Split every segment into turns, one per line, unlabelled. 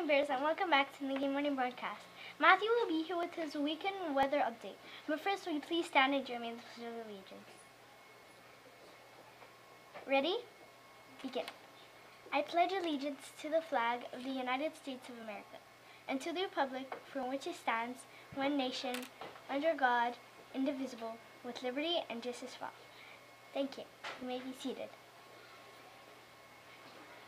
Morning, Bears, and welcome back to the Game Morning Broadcast. Matthew will be here with his weekend weather update. But first, will you please stand and join me in the Pledge of Allegiance? Ready? Begin. I pledge allegiance to the flag of the United States of America and to the republic for which it stands, one nation, under God, indivisible, with liberty and justice for all. Thank you. You may be seated.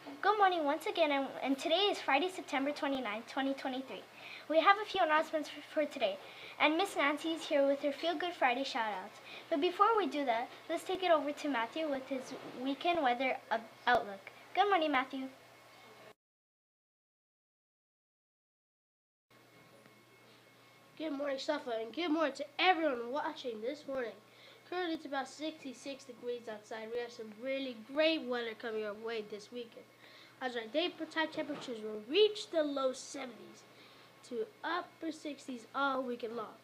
Good morning once again, and, and today is Friday, September 29, 2023. We have a few announcements for, for today, and Miss Nancy is here with her Feel Good Friday shoutouts. But before we do that, let's take it over to Matthew with his weekend weather outlook. Good morning, Matthew.
Good morning, Safae, and good morning to everyone watching this morning. Currently, it's about 66 degrees outside. We have some really great weather coming our way this weekend. As our daytime temperatures will reach the low 70s to upper 60s all weekend long.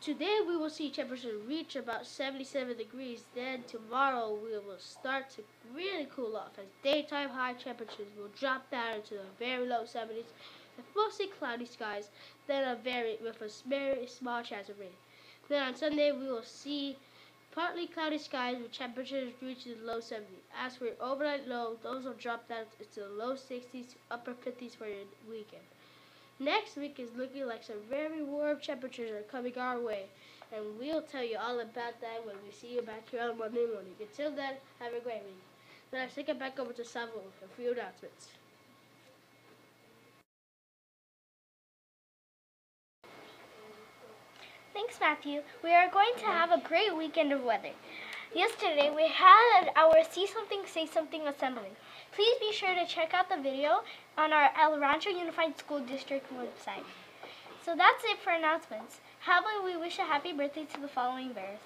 Today, we will see temperatures reach about 77 degrees. Then, tomorrow, we will start to really cool off as daytime high temperatures will drop down into the very low 70s with mostly cloudy skies, then a very with a very small chance of rain. Then on Sunday we will see partly cloudy skies with temperatures reaching the low 70s. As for your overnight low, those will drop down into the low 60s to upper 50s for your weekend. Next week is looking like some very warm temperatures are coming our way, and we'll tell you all about that when we see you back here on Monday morning. Until then, have a great week. Then I take it back over to Samuel for a few announcements.
Matthew. We are going to have a great weekend of weather. Yesterday, we had our See Something, Say Something assembly. Please be sure to check out the video on our El Rancho Unified School District website. So that's it for announcements. How about we wish a happy birthday to the following bears?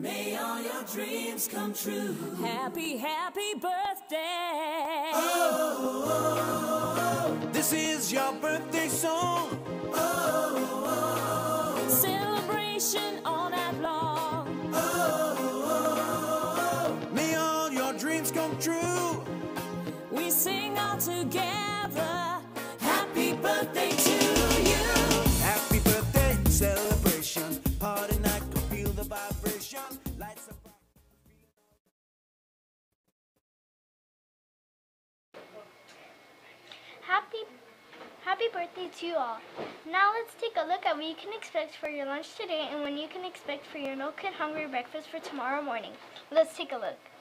May all your dreams come true.
Happy, happy birthday. Oh, oh, oh.
This is your birthday song.
Celebration all night long.
May all your dreams come true.
We sing all together.
Happy birthday to Birthday
to you all. Now let's take a look at what you can expect for your lunch today and when you can expect for your no kid hungry breakfast for tomorrow morning. Let's take a look.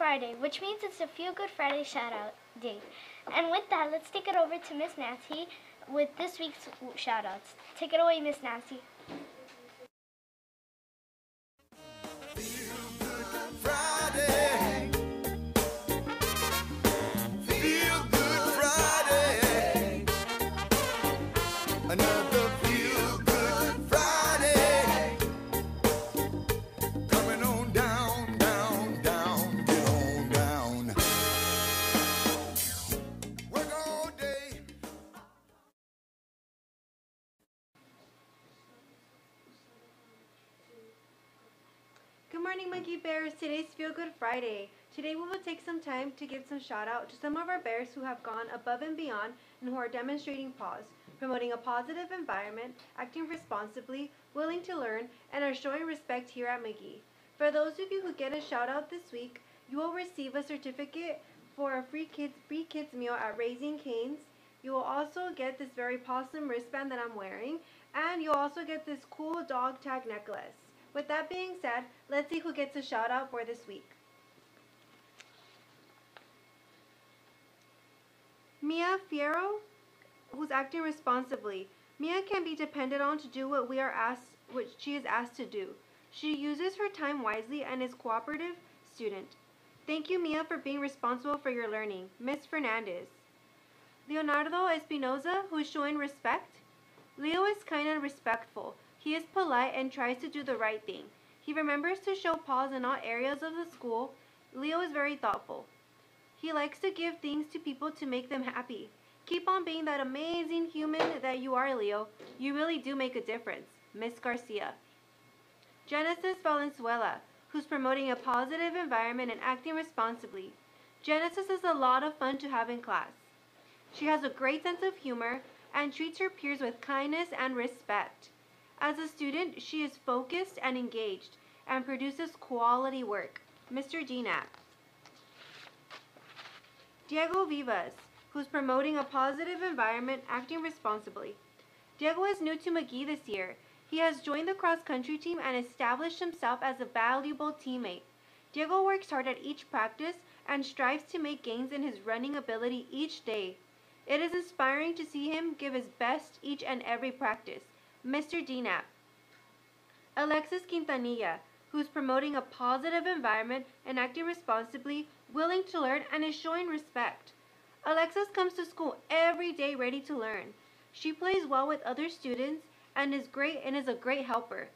Friday, which means it's a Feel Good Friday shout out day. And with that, let's take it over to Miss Nancy with this week's shout outs. Take it away, Miss Nancy.
Morning, Magee Bears. Today's Feel Good Friday. Today we will take some time to give some shout out to some of our bears who have gone above and beyond and who are demonstrating PAWS, promoting a positive environment, acting responsibly, willing to learn, and are showing respect here at Magee. For those of you who get a shout out this week, you will receive a certificate for a free kids free kids meal at Raising Cane's. You will also get this very possum wristband that I'm wearing, and you'll also get this cool dog tag necklace. With that being said, let's see who gets a shout out for this week. Mia Fierro, who's acting responsibly. Mia can be depended on to do what we are asked, what she is asked to do. She uses her time wisely and is cooperative student. Thank you, Mia, for being responsible for your learning. Miss Fernandez. Leonardo Espinoza, who is showing respect. Leo is kind and respectful. He is polite and tries to do the right thing. He remembers to show PAWS in all areas of the school. Leo is very thoughtful. He likes to give things to people to make them happy. Keep on being that amazing human that you are, Leo. You really do make a difference. Miss Garcia. Genesis Valenzuela, who's promoting a positive environment and acting responsibly. Genesis is a lot of fun to have in class. She has a great sense of humor and treats her peers with kindness and respect. As a student, she is focused and engaged and produces quality work. Mr. Dnap. Diego Vivas, who's promoting a positive environment, acting responsibly. Diego is new to Magee this year. He has joined the cross country team and established himself as a valuable teammate. Diego works hard at each practice and strives to make gains in his running ability each day. It is inspiring to see him give his best each and every practice. Mr. Dnap. Alexis Quintanilla, who's promoting a positive environment and acting responsibly, willing to learn, and is showing respect. Alexis comes to school every day ready to learn. She plays well with other students and is great and is a great helper.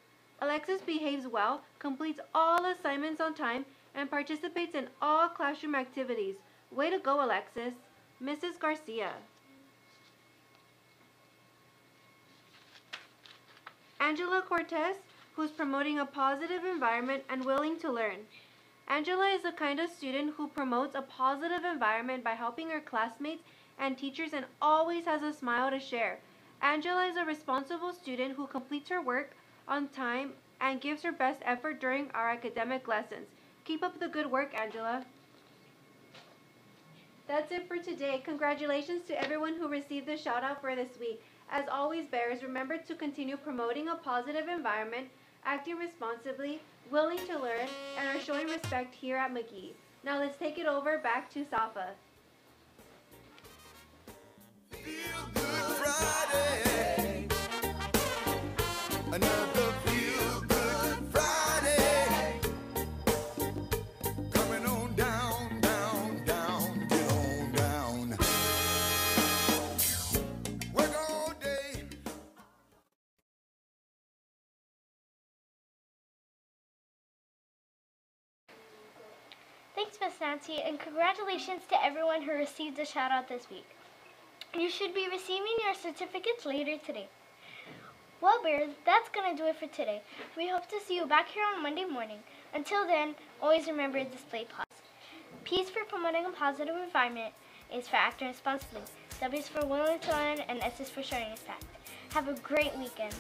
Alexis behaves well, completes all assignments on time, and participates in all classroom activities. Way to go, Alexis. Mrs. Garcia. Angela Cortez, who's promoting a positive environment and willing to learn. Angela is the kind of student who promotes a positive environment by helping her classmates and teachers and always has a smile to share. Angela is a responsible student who completes her work on time and gives her best effort during our academic lessons. Keep up the good work, Angela. That's it for today. Congratulations to everyone who received the shout out for this week. As always, Bears, remember to continue promoting a positive environment, acting responsibly, willing to learn, and are showing respect here at Magee. Now let's take it over back to
Safae. Miss Nancy, and congratulations to everyone who received a shout out this week. You should be receiving your certificates later today. Well, Bears, that's going to do it for today. We hope to see you back here on Monday morning. Until then, always remember to display PAWS. P is for promoting a positive environment, A is for acting responsibly, W is for willing to learn, and S is for showing respect. Have a great weekend.